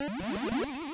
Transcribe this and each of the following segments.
you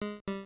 you